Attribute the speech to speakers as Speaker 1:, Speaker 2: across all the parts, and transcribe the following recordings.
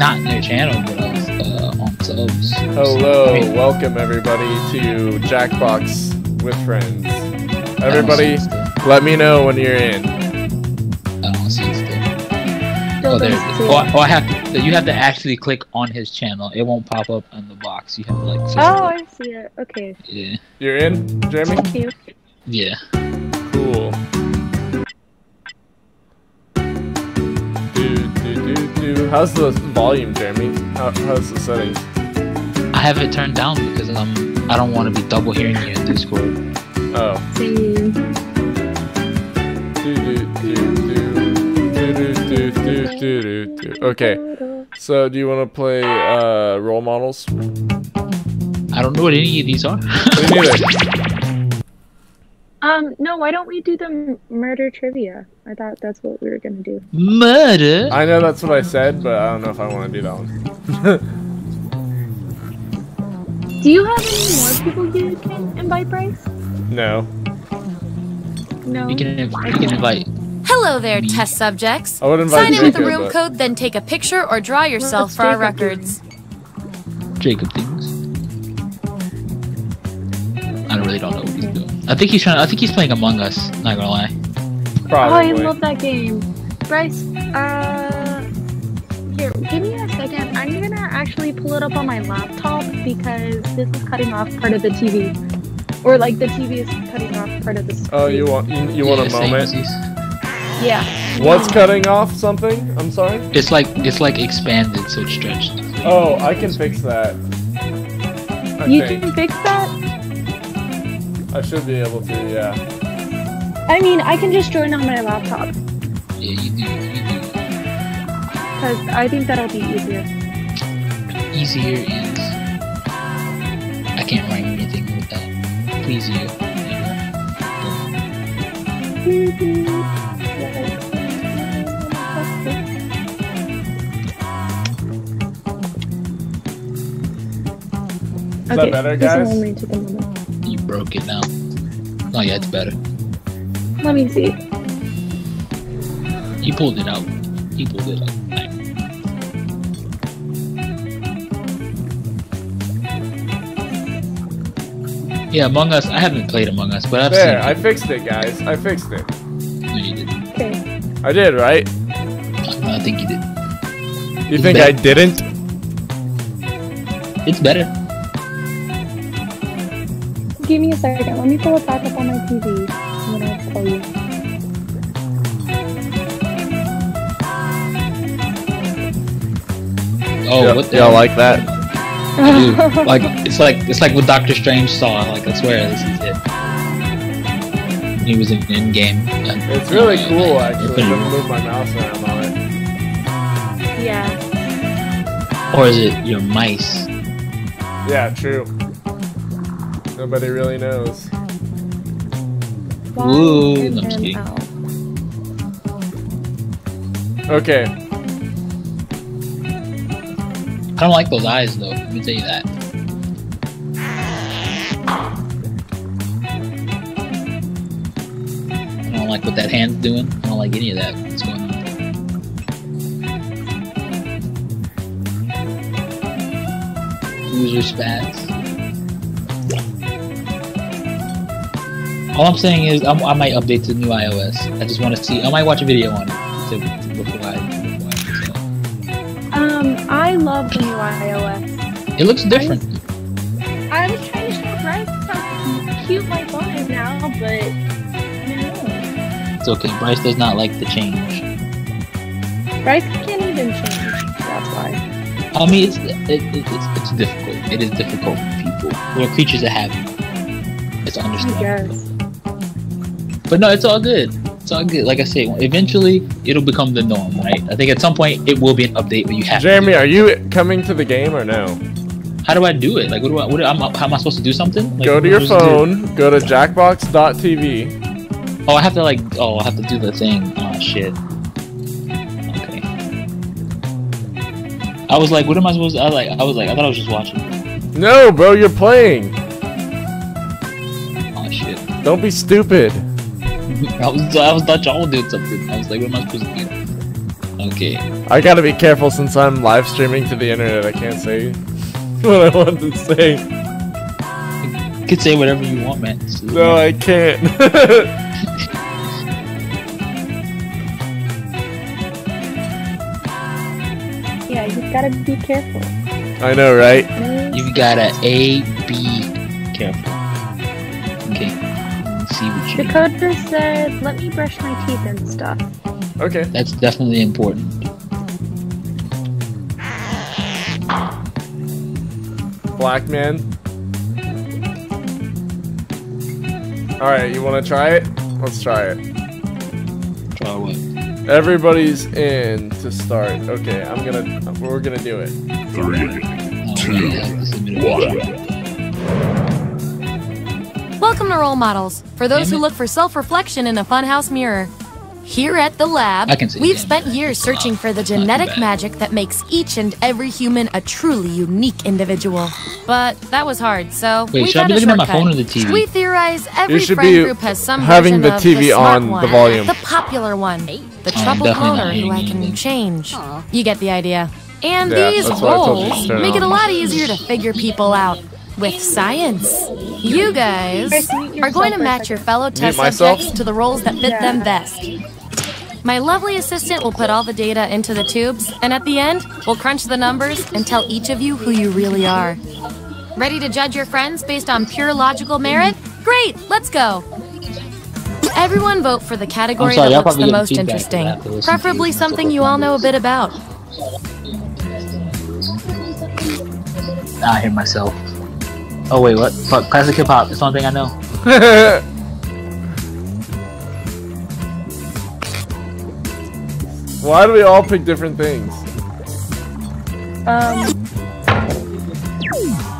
Speaker 1: not in their channel, but I was uh, on subs.
Speaker 2: Hello, welcome everybody to Jackbox with Friends. Everybody, let me know when you're in.
Speaker 1: I don't see it still.
Speaker 3: Still
Speaker 1: Oh, there. Oh,
Speaker 3: it.
Speaker 1: oh, I have to. You have to actually click on his channel. It won't pop up on the box. You have to like.
Speaker 3: Oh, I see it. Okay.
Speaker 1: Yeah.
Speaker 2: You're in, Jeremy?
Speaker 3: Thank you.
Speaker 1: Yeah.
Speaker 2: Cool. How's the volume, Jeremy? How, how's the settings?
Speaker 1: I have it turned down because I'm. I don't want to be double hearing you in Discord.
Speaker 2: Oh.
Speaker 3: Same.
Speaker 2: Okay, so do you want to play uh, role models?
Speaker 1: I don't know what any of these are.
Speaker 2: Me neither.
Speaker 3: Um, no, why don't we do the murder trivia? I thought that's what we were gonna do.
Speaker 1: Murder.
Speaker 2: I know that's what I said, but I don't know if I want to do that one.
Speaker 3: Do you have any more people you can invite, Bryce?
Speaker 2: no.
Speaker 3: No.
Speaker 1: You can. You can invite.
Speaker 4: Hello there, test subjects.
Speaker 2: I would invite
Speaker 4: Sign in with the room
Speaker 2: but-
Speaker 4: code, then take a picture or draw yourself
Speaker 3: What's
Speaker 4: for our
Speaker 3: Jacob doing?
Speaker 4: records.
Speaker 1: Jacob things. I really don't know what he's doing. I think he's trying. I think he's playing Among Us. Not gonna lie.
Speaker 3: Oh, I love that game. Bryce, uh, here, give me a second. I'm gonna actually pull it up on my laptop because this is cutting off part of the TV. Or like the TV is cutting off part of the screen.
Speaker 2: Oh, you want you, you want
Speaker 1: Yeah,
Speaker 2: a moment?
Speaker 1: he's-
Speaker 3: Yeah.
Speaker 2: What's cutting off something? I'm sorry.
Speaker 1: It's like it's like expanded, so it's stretched.
Speaker 2: Oh, I can fix that. I
Speaker 3: You
Speaker 2: think
Speaker 3: can fix that?
Speaker 2: I should be able to. Yeah.
Speaker 3: I mean, I can just join on my laptop
Speaker 1: Yeah, you do. You do.
Speaker 3: because I think that'll be easier.
Speaker 1: Easier is. I can't write anything with that. Please you.
Speaker 2: Is that better,
Speaker 3: this
Speaker 2: guys?
Speaker 3: Will only take a moment.
Speaker 1: You broke it now. Oh yeah, it's better.
Speaker 3: Let me see.
Speaker 1: You pulled it out. He pulled it out. Yeah, Among Us. I haven't played Among Us, but I've
Speaker 2: There, I fixed it, guys. I fixed it.
Speaker 1: No, you didn't.
Speaker 3: Okay.
Speaker 2: I did, right?
Speaker 1: I think you did.
Speaker 2: You
Speaker 1: It's
Speaker 2: think
Speaker 1: better.
Speaker 2: I didn't?
Speaker 1: It's better.
Speaker 3: Give me a second. Let me pull it back up on my TV. And then I'll tell you.
Speaker 1: Oh,
Speaker 2: Yeah,
Speaker 1: what the?
Speaker 2: y'all like that?
Speaker 1: I do. like it's like it's like what Doctor Strange saw. Like I swear this is it. He was in, in game.
Speaker 2: It's really cool, actually. I'm gonna move my mouse around on it.
Speaker 3: yeah.
Speaker 1: Or is it your mice?
Speaker 2: Yeah, true. Nobody really knows.
Speaker 1: Ooh, I'm kidding.
Speaker 2: Okay.
Speaker 1: I don't like those eyes though. Let me tell you that. I don't like what that hand's doing. I don't like any of that. What's going on? User spaz. All I'm saying is I'm, I might update to the new iOS. I just want to see. I might watch a video on it to, to before I. Before I.
Speaker 3: Um, I love the new iOS.
Speaker 1: It looks different.
Speaker 3: I was trying to show Bryce how cute my phone is now, but no.
Speaker 1: It's okay. Bryce does not like the change.
Speaker 3: Bryce can't even change. That's why.
Speaker 1: I mean, it's it, it, it's it's difficult. It is difficult for people. We're creatures of habit. It's
Speaker 3: I
Speaker 1: understandable. But no, it's all good. It's all good. Like I say, eventually it'll become the norm, right? I think at some point it will be an update but you have.
Speaker 2: Jeremy, are you coming to the game or no?
Speaker 1: How do I do it? Like, what do I? What do, how am I supposed to do something? Like,
Speaker 2: Go to your
Speaker 1: supposed to
Speaker 2: phone, go to jackbox.tv.
Speaker 1: Oh, I have to like. Oh, I have to do the thing. Oh shit. Okay. I was like, what am I supposed to? I like. I was like, I thought I was just watching.
Speaker 2: No, bro, you're playing.
Speaker 1: Oh shit.
Speaker 2: Don't be stupid.
Speaker 1: I was I was thought y'all did something. I was like, what am I supposed to do? Okay.
Speaker 2: I gotta be careful since I'm live streaming to the internet. I can't say what I want to say.
Speaker 1: You could say whatever you want, man. It's-
Speaker 2: No, I can't.
Speaker 3: Yeah, you gotta be careful.
Speaker 2: I know, right?
Speaker 3: No.
Speaker 1: You gotta A, B, careful. Okay. Let's see what you
Speaker 3: Dakota said, let me brush my teeth and stuff.
Speaker 2: Okay.
Speaker 1: That's definitely important.
Speaker 2: Black man. Alright, you wanna try it? Let's try it.
Speaker 1: Try what?
Speaker 2: Everybody's in to start. Okay, I'm gonna. We're gonna do it.
Speaker 1: Oh, wait, I
Speaker 4: Welcome to Role Models, for those
Speaker 1: Damn
Speaker 4: who
Speaker 1: it.
Speaker 4: look for self-reflection in a funhouse mirror. Here at the lab,
Speaker 1: I can see
Speaker 4: we've
Speaker 1: that.
Speaker 4: spent years searching for the genetic magic that makes each and every human a truly unique individual. But that was hard, so
Speaker 1: Wait,
Speaker 4: we
Speaker 1: should I
Speaker 4: found
Speaker 1: be
Speaker 4: a
Speaker 1: looking at my
Speaker 4: shortcut.
Speaker 1: phone or the TV?
Speaker 4: We theorize every friend
Speaker 2: be
Speaker 4: group has some
Speaker 2: having
Speaker 4: version
Speaker 2: the
Speaker 4: of
Speaker 2: TV
Speaker 4: smart
Speaker 2: on the
Speaker 4: one,
Speaker 2: volume.
Speaker 4: the popular one, the
Speaker 1: I'm
Speaker 4: troubled
Speaker 1: definitely
Speaker 4: loner who I can
Speaker 1: anything.
Speaker 4: change. You get the idea. And
Speaker 2: Yeah,
Speaker 4: these
Speaker 2: that's why I told you to
Speaker 4: roles make it a lot easier to figure people out with science. You guys
Speaker 3: Guys,
Speaker 4: are going to match your fellow test subjects to the roles that fit them best. My lovely assistant will put all the data into the tubes, and at the end, we'll crunch the numbers and tell each of you who you really are. Ready to judge your friends based on pure logical merit? Great, let's go. Everyone vote for the category
Speaker 1: sorry,
Speaker 4: that looks the most interesting,
Speaker 1: but I have to listen to
Speaker 4: preferably something you all know a bit about.
Speaker 1: I hear myself. Oh wait, what? Fuck, classic hip hop. It's the only thing I know.
Speaker 2: Why do we all pick different things?
Speaker 3: Um.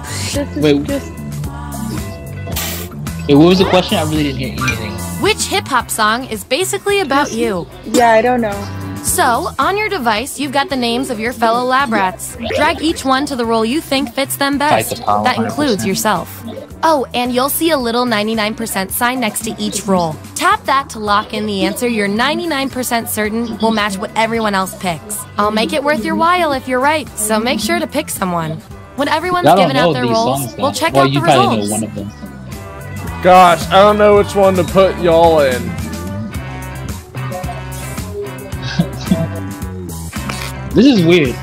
Speaker 3: This is
Speaker 1: Wait.
Speaker 3: just.
Speaker 1: Wait, what was the question? I really didn't hear anything.
Speaker 4: Which hip hop song is basically about you?
Speaker 3: Yeah, I don't know.
Speaker 4: So, on your device, you've got the names of your fellow lab rats. Drag each one to the role you think fits them best.
Speaker 1: Fight the power,
Speaker 4: That includes yourself. Oh, and you'll see a little 99% sign next to each role. Tap that to lock in the answer you're 99% certain will match what everyone else picks. I'll make it worth your while if you're right, so make sure to pick someone. When everyone's given out their roles,
Speaker 1: songs.
Speaker 4: we'll check
Speaker 1: well,
Speaker 4: out
Speaker 1: you
Speaker 4: the results.
Speaker 1: know one of them.
Speaker 2: Gosh, I don't know which one to put y'all in.
Speaker 1: This is weird.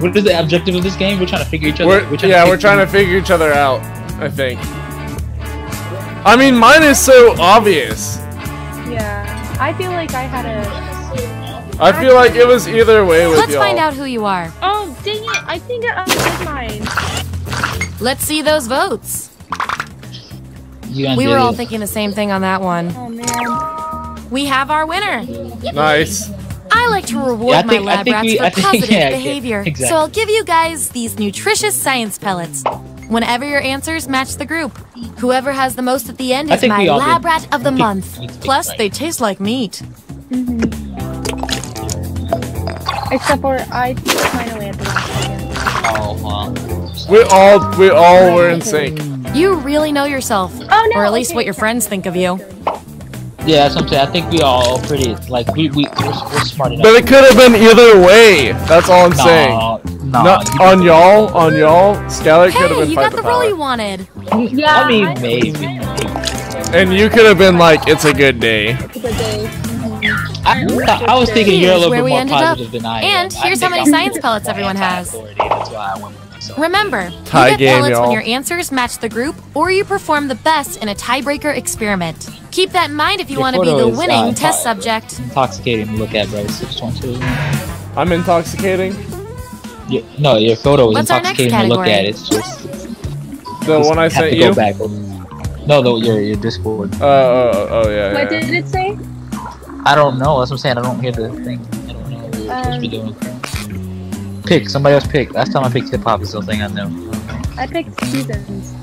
Speaker 1: What is the objective of this game? We're trying to figure each other.
Speaker 2: We're,
Speaker 1: trying
Speaker 2: yeah,
Speaker 1: to
Speaker 2: we're trying to figure each other out. I think. I mean, mine is so obvious.
Speaker 3: Yeah, I feel like I had a.
Speaker 2: I feel like it was either way with
Speaker 4: Let's
Speaker 2: y'all.
Speaker 4: find out who you are.
Speaker 3: Oh, dang it! I think I did mine.
Speaker 4: Let's see those votes.
Speaker 1: You
Speaker 4: We were all thinking the same thing on that one.
Speaker 3: Oh man.
Speaker 4: We have our winner.
Speaker 2: Nice.
Speaker 4: I like to reward
Speaker 1: Yeah, think-
Speaker 4: my lab rats
Speaker 1: we-
Speaker 4: for
Speaker 1: think-
Speaker 4: positive
Speaker 1: yeah, okay,
Speaker 4: behavior.
Speaker 1: exactly.
Speaker 4: So I'll give you guys these nutritious science pellets. Whenever your answers match the group, whoever has the most at the end is my lab
Speaker 1: did.
Speaker 4: rat of the month. Plus,
Speaker 1: right.
Speaker 4: they taste like meat. Mm-hmm.
Speaker 3: Except for I took mine away at the last second.
Speaker 1: Oh, well.
Speaker 2: We all we all were in sync.
Speaker 4: You really know yourself,
Speaker 3: Oh no!
Speaker 4: or at least
Speaker 3: okay.
Speaker 4: what your friends think of you.
Speaker 1: Yeah, that's what I'm saying. I think we all pretty like we we we're, we're smart enough.
Speaker 2: But it could have been either way. That's all I'm saying.
Speaker 1: no, no,
Speaker 2: Not on y'all, on y'all. Skylar could have
Speaker 4: Hey,
Speaker 2: been
Speaker 4: you
Speaker 2: fight
Speaker 4: got
Speaker 2: the
Speaker 4: the role you wanted.
Speaker 3: Yeah,
Speaker 1: I mean,
Speaker 3: I-
Speaker 1: maybe.
Speaker 2: And you could have been like, it's a good day.
Speaker 3: It's a good day. Mm-hmm.
Speaker 1: I, I was thinking you're a little bit more
Speaker 4: ended up.
Speaker 1: positive than I am.
Speaker 4: And here's how many
Speaker 1: I'm
Speaker 4: science pellets everyone has.
Speaker 1: authority, That's why I went with myself.
Speaker 4: Remember,
Speaker 2: Tie
Speaker 4: you get
Speaker 2: game,
Speaker 4: pellets when
Speaker 2: y'all.
Speaker 4: your answers match the group or you perform the best in a tiebreaker experiment. Keep that in mind if you want to be the
Speaker 1: is,
Speaker 4: winning
Speaker 1: uh,
Speaker 4: test
Speaker 1: ti-
Speaker 4: subject.
Speaker 1: Intoxicating to look at, bro. Six twenty two.
Speaker 2: I'm intoxicating.
Speaker 1: No, your photo is
Speaker 4: What's
Speaker 1: intoxicating to look at. It's just
Speaker 2: The one I
Speaker 1: have
Speaker 2: sent
Speaker 1: to
Speaker 2: you.
Speaker 1: Go back. No, no, your your Discord.
Speaker 2: Oh, oh, oh, yeah,
Speaker 3: What
Speaker 2: yeah.
Speaker 3: did it say?
Speaker 1: I don't know. That's what I'm saying. I don't hear the thing. I don't know what we're supposed to be um, doing. Pick somebody else. Pick. Last time I picked hip hop is the thing I know.
Speaker 3: I picked seasons.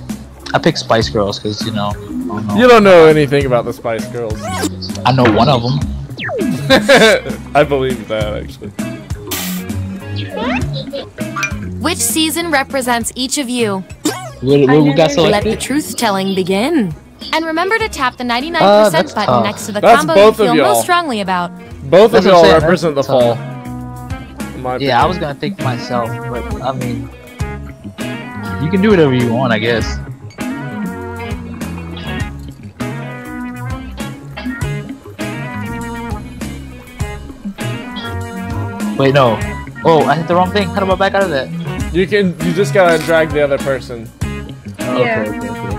Speaker 1: I picked Spice Girls because you know. Know.
Speaker 2: You don't know anything about the Spice Girls.
Speaker 1: I know one of them.
Speaker 2: I believe that actually.
Speaker 4: Which season represents each of you?
Speaker 1: What, what we got
Speaker 3: never-
Speaker 4: Let the truth telling begin. And remember to tap the 99%
Speaker 1: Uh,
Speaker 4: button
Speaker 1: tough.
Speaker 4: next to the
Speaker 2: That's
Speaker 4: combo
Speaker 2: both
Speaker 4: you feel
Speaker 2: y'all.
Speaker 4: most strongly about.
Speaker 2: Both
Speaker 1: That's
Speaker 2: of y'all
Speaker 1: saying,
Speaker 2: represent the
Speaker 1: that's
Speaker 2: fall.
Speaker 1: I'm
Speaker 2: in my
Speaker 1: Yeah, I was gonna think myself, but I mean, you can do whatever you want, I guess. Wait, no. Oh, I hit the wrong thing. How do I back out of that?
Speaker 2: You can. You just gotta drag the other person.
Speaker 1: Oh,
Speaker 3: Yeah.
Speaker 1: Okay, okay, okay.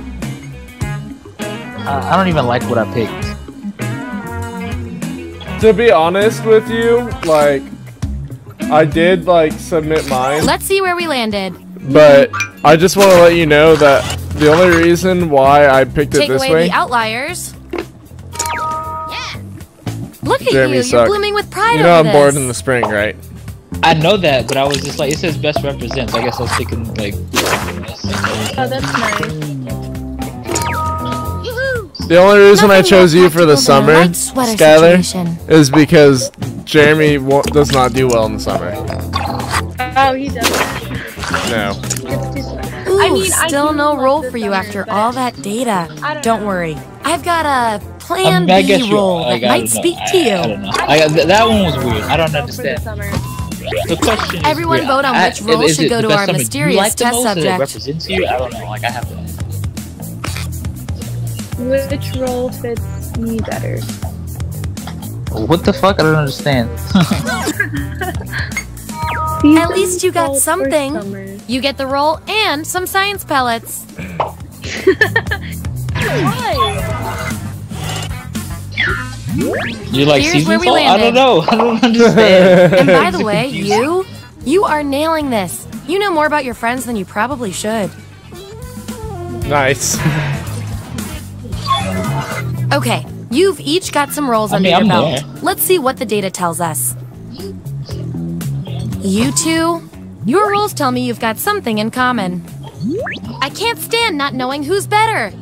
Speaker 1: I I don't even like what I picked.
Speaker 2: To be honest with you, like, I did like submit mine,
Speaker 4: Let's see where we landed.
Speaker 2: but I just want to let you know that the only reason why I picked it
Speaker 4: Take
Speaker 2: this
Speaker 4: away
Speaker 2: way.
Speaker 4: the outliers. Look at
Speaker 2: Jeremy
Speaker 4: you,
Speaker 2: suck.
Speaker 4: you're blooming with pride
Speaker 2: You know
Speaker 4: over
Speaker 2: I'm born
Speaker 4: this.
Speaker 2: in the spring, right?
Speaker 1: I know that, but I was just like, it says best represents. I guess I was thinking like.
Speaker 3: Oh, that's nice.
Speaker 2: The only reason I chose you for the
Speaker 4: practical than a
Speaker 2: summer, Skylar,
Speaker 4: situation.
Speaker 2: is because Jeremy wo- does not do well in the summer.
Speaker 3: Oh, he doesn't.
Speaker 2: No.
Speaker 3: It's too smart.
Speaker 4: Ooh,
Speaker 3: I mean,
Speaker 4: still
Speaker 3: do
Speaker 4: no role for you
Speaker 3: summer,
Speaker 4: after all that data.
Speaker 3: Don't
Speaker 4: Don't worry. I've got a
Speaker 1: I,
Speaker 4: plan
Speaker 1: I guess
Speaker 4: B role
Speaker 1: like,
Speaker 4: that
Speaker 1: I
Speaker 4: might
Speaker 1: don't know.
Speaker 4: speak
Speaker 1: I,
Speaker 4: to you.
Speaker 1: I don't know. I, that one was weird. I don't
Speaker 3: Go for the
Speaker 1: understand. The question is
Speaker 4: Everyone
Speaker 1: weird.
Speaker 4: vote on
Speaker 1: I-
Speaker 4: which role should go to our
Speaker 1: summer you
Speaker 4: mysterious
Speaker 1: like
Speaker 4: test
Speaker 1: most, or that
Speaker 4: subject.
Speaker 1: represents you? I don't know. Like I have to.
Speaker 3: Which role fits me better?
Speaker 1: What the fuck? I don't understand.
Speaker 4: At least you got something. You get the role and some science pellets.
Speaker 1: You're like
Speaker 4: Here's
Speaker 1: season
Speaker 4: where we
Speaker 1: salt? I don't know. I don't understand.
Speaker 4: And by the way, you, you are nailing this. You know more about your friends than you probably should.
Speaker 2: Nice.
Speaker 4: Okay, you've each got some roles
Speaker 1: I
Speaker 4: under
Speaker 1: mean,
Speaker 4: your
Speaker 1: I'm
Speaker 4: belt.
Speaker 1: there.
Speaker 4: Let's see what the data tells us. You two, your roles tell me you've got something in common. I can't stand not knowing who's better.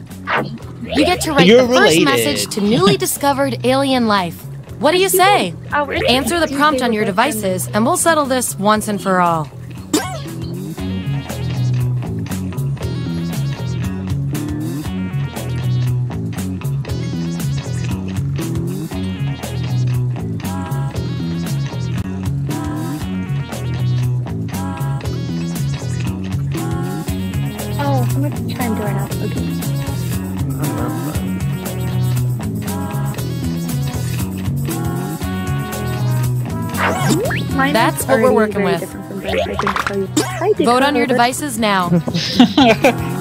Speaker 4: You get to write
Speaker 1: You're
Speaker 4: the first
Speaker 1: related.
Speaker 4: message to newly discovered alien life. What do you say? Answer the prompt on your devices, and we'll settle this once and for all. What we're working with.
Speaker 3: different from Bryce, I can tell you. Hi,
Speaker 4: Vote on your
Speaker 3: Dakota.
Speaker 4: devices now.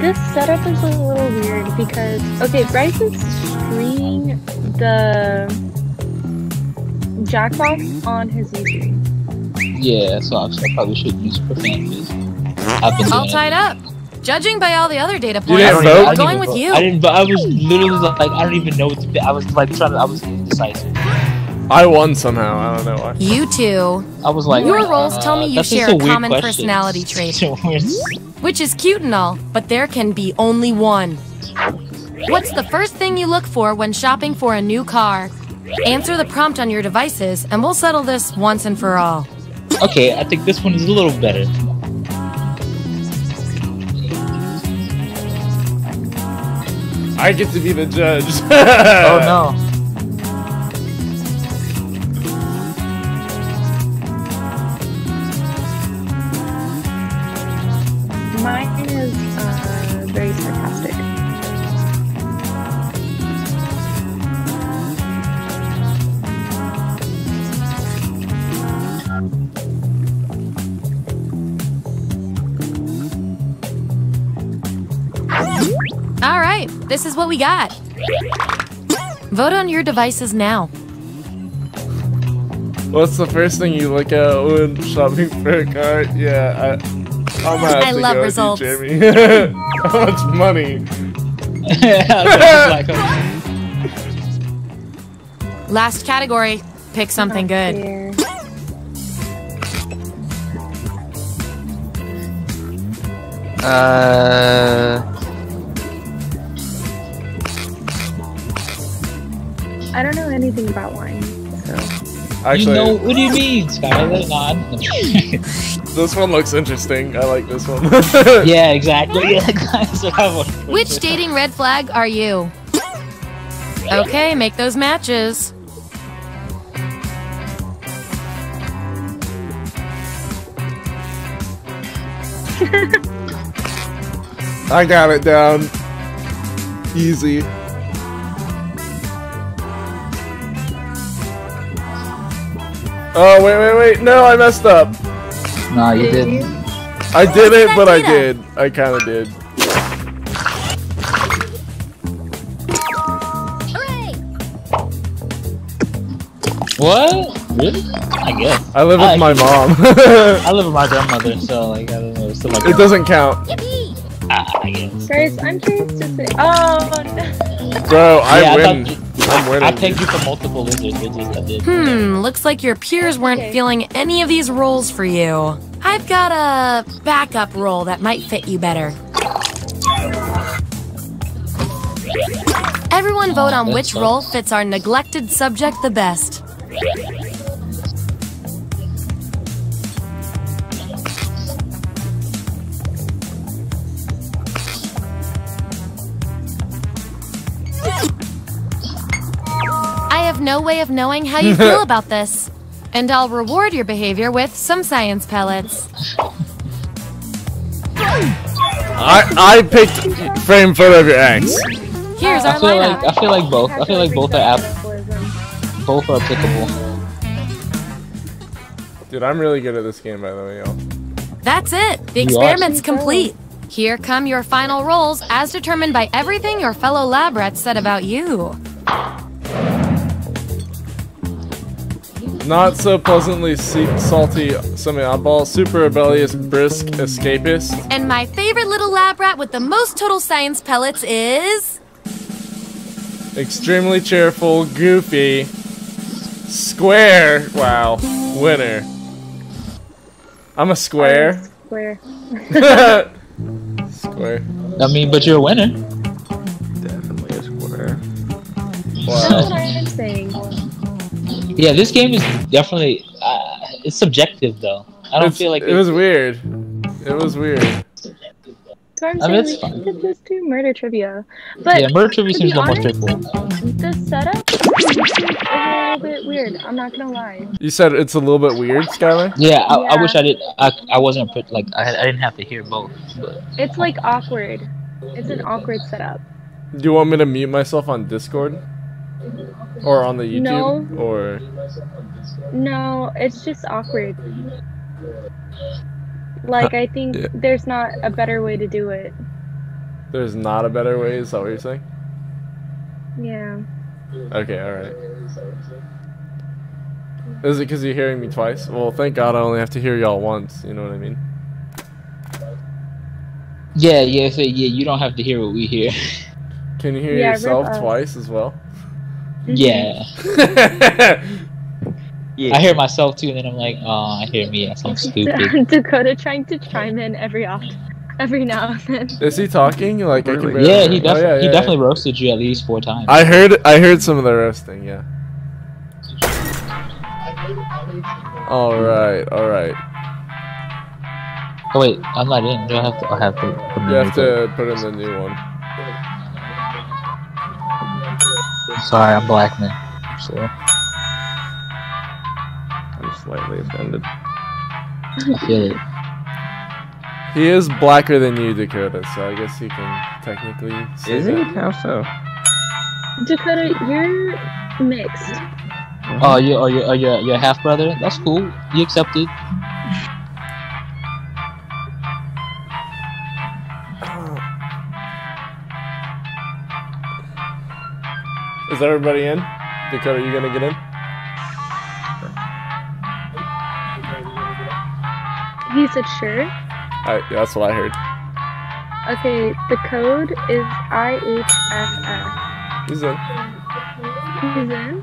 Speaker 3: This setup is a little weird because okay, Bryce is streaming the Jackbox on his YouTube.
Speaker 1: yeah, so I I probably shouldn't use profanities. I've
Speaker 4: All tied up. Judging by all the other data points,
Speaker 2: didn't
Speaker 1: it.
Speaker 2: vote?
Speaker 1: I
Speaker 4: we're going
Speaker 1: even
Speaker 4: with you.
Speaker 1: I didn't. But I was literally like, I don't even know what to. pick. I was like trying to. I was indecisive.
Speaker 2: I won somehow. I don't know why.
Speaker 4: You two,
Speaker 1: I was like,
Speaker 4: Your
Speaker 1: uh,
Speaker 4: roles tell me you share a
Speaker 1: weird
Speaker 4: common
Speaker 1: question.
Speaker 4: personality trait.
Speaker 1: It's a weird-
Speaker 4: which is cute and all, but there can be only one. What's the first thing you look for when shopping for a new car? Answer the prompt on your devices, and we'll settle this once and for all.
Speaker 1: Okay, I think this one is a little better.
Speaker 2: I get to be the judge.
Speaker 1: Oh no.
Speaker 4: This is what we got. Vote on your devices now.
Speaker 2: What's the first thing you look at when shopping for a car? Yeah, I, I'm gonna have
Speaker 4: I
Speaker 2: to
Speaker 4: love
Speaker 2: go
Speaker 4: results.
Speaker 2: with you, Jamie. How much money?
Speaker 1: Like,
Speaker 4: Last category. Pick something good.
Speaker 3: Fair.
Speaker 1: uh,
Speaker 3: I don't know anything about wine, so
Speaker 2: Actually,
Speaker 1: you know what do you mean, Skylar? No,
Speaker 2: this one looks interesting. I like this one.
Speaker 1: yeah, exactly. Yeah, that's what I want.
Speaker 4: Which dating red flag are you? Okay, make those matches.
Speaker 2: I got it down. Easy. Oh, wait, wait, wait. No, I messed up.
Speaker 1: No, you didn't.
Speaker 2: I did it, but I did. I kind of did.
Speaker 1: What? Really? I guess.
Speaker 2: I live with
Speaker 1: I
Speaker 2: my mom.
Speaker 1: I live with my grandmother, so like I don't know. Still like
Speaker 2: it doesn't count.
Speaker 1: Ah, I guess.
Speaker 3: Bryce, I'm curious to say. Oh, no.
Speaker 2: Bro, I
Speaker 1: Yeah,
Speaker 2: win.
Speaker 1: thought you-
Speaker 2: I'm winning.
Speaker 1: I pegged you for multiple lizards. It's just I did.
Speaker 4: Hmm, looks like your peers weren't
Speaker 3: Okay.
Speaker 4: feeling any of these roles for you. I've got a backup role that might fit you better. Everyone vote on which
Speaker 1: sucks.
Speaker 4: role fits our neglected subject the best. No way of knowing how you feel about this. And I'll reward your behavior with some science pellets.
Speaker 2: I I picked frame photo of your ex.
Speaker 4: Here's our
Speaker 1: I
Speaker 4: our
Speaker 1: feel like. I feel like both. I feel like both are app, both are applicable.
Speaker 2: Dude, I'm really good at this game, by the way, y'all.
Speaker 4: That's it. The experiment's complete. Here come your final roles as determined by everything your fellow lab rats said about you.
Speaker 2: Not so pleasantly se- salty, semi oddball, super rebellious, brisk escapist.
Speaker 4: And my favorite little lab rat with the most total science pellets is.
Speaker 2: Extremely cheerful, goofy, square. Wow, winner. I'm a square.
Speaker 3: Square.
Speaker 2: square.
Speaker 1: I mean, but you're a winner.
Speaker 2: Definitely a square.
Speaker 3: That's
Speaker 2: Wow.
Speaker 3: what I'm saying.
Speaker 1: Yeah, this game is definitely uh, it's subjective though. I don't
Speaker 2: It's-
Speaker 1: feel like
Speaker 2: it was weird. It was weird.
Speaker 3: That's what I'm
Speaker 1: I mean,
Speaker 3: saying.
Speaker 1: it's
Speaker 3: we should just do murder trivia. But
Speaker 1: yeah, murder trivia seems
Speaker 3: be
Speaker 1: a lot more
Speaker 3: honest-
Speaker 1: straightforward.
Speaker 3: the setup is a little bit weird. I'm not gonna lie.
Speaker 2: You said it's a little bit weird, Skylar?
Speaker 1: Yeah, I, I
Speaker 3: Yeah.
Speaker 1: wish I did. I, I wasn't put like I, had, I didn't have to hear both. But
Speaker 3: It's like awkward. It's an awkward setup.
Speaker 2: Do you want me to mute myself on Discord? Or on the YouTube?
Speaker 3: No.
Speaker 2: Or
Speaker 3: No, it's just awkward. Like I think
Speaker 2: Yeah.
Speaker 3: there's not a better way to do it.
Speaker 2: there's not a better way? Is that what you're saying?
Speaker 3: Yeah.
Speaker 2: Okay, alright. Is it because you're hearing me twice? Well, thank God I only have to hear y'all once. You know what I mean?
Speaker 1: yeah, yeah, so yeah, you don't have to hear what we hear.
Speaker 2: Can you hear
Speaker 3: Yeah,
Speaker 2: yourself twice as well?
Speaker 1: Yeah,
Speaker 5: Yeah.
Speaker 1: I hear myself too, and then I'm like, oh, I hear me. I sound stupid.
Speaker 3: Dakota trying to chime in every off, every now and then.
Speaker 2: Is he talking? Like I can barely
Speaker 1: Yeah,
Speaker 2: hear-
Speaker 1: he
Speaker 2: Oh,
Speaker 1: definitely
Speaker 2: yeah,
Speaker 1: he
Speaker 2: yeah,
Speaker 1: definitely roasted you at least four times.
Speaker 2: I heard I heard some of the roasting. Yeah. All right, all right.
Speaker 1: oh wait, I'm not in. Do I have to? I have to. Put
Speaker 2: You have to put in the new one.
Speaker 1: Sorry, I'm black man. So
Speaker 5: I'm slightly offended.
Speaker 1: I feel it.
Speaker 2: He is blacker than you, Dakota, so I guess he can technically say
Speaker 5: Is he?
Speaker 2: that.
Speaker 5: How so?
Speaker 3: Dakota, you're mixed.
Speaker 1: Oh, you oh you oh you're, you're a half brother. That's cool. You accepted.
Speaker 2: Is everybody in? Dakota, are you gonna get in?
Speaker 3: He said sure.
Speaker 2: I, yeah, that's what I heard.
Speaker 3: Okay, the code is IHFF.
Speaker 2: He's in.
Speaker 3: He's in.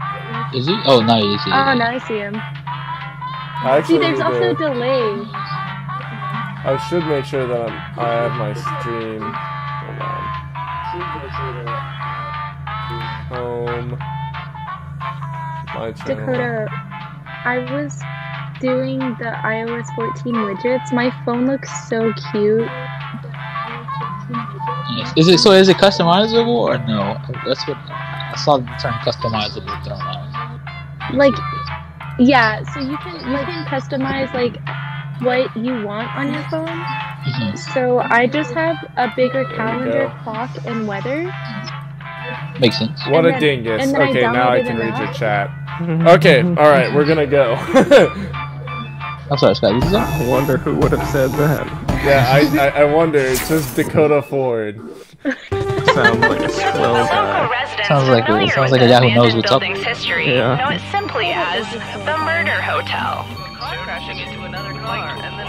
Speaker 1: Is he? Oh, no, he is. he is.
Speaker 3: Oh, now I see him.
Speaker 2: I
Speaker 3: See, there's
Speaker 2: need
Speaker 3: also a delay.
Speaker 2: I should make sure that I'm, I have my stream. Hold on. Home. My channel.
Speaker 3: Dakota, I was doing the iOS 14 widgets. My phone looks so cute.
Speaker 1: Is it so? Is it customizable or no? That's what. I saw the term customizable thrown out.
Speaker 3: Like, yeah. So you can you can customize like what you want on your phone.
Speaker 1: Mhm.
Speaker 3: So I just have a bigger calendar, clock, and weather.
Speaker 1: Makes sense.
Speaker 2: What
Speaker 3: And
Speaker 2: a
Speaker 3: then-
Speaker 2: dingus.
Speaker 3: and I
Speaker 2: Okay, now I can
Speaker 3: an
Speaker 2: read your chat. Okay, alright, we're gonna go.
Speaker 1: I'm sorry, Scott. You said something?
Speaker 5: I wonder who would have said that.
Speaker 2: yeah, I, I, I wonder. It says Dakota Ford.
Speaker 5: Sounds like a swell guy.
Speaker 1: Sounds like a-
Speaker 6: familiar
Speaker 1: sounds like a guy who knows
Speaker 6: abandoned
Speaker 1: what's up.
Speaker 6: building's history
Speaker 5: Yeah.
Speaker 6: know it simply as the Murder Hotel.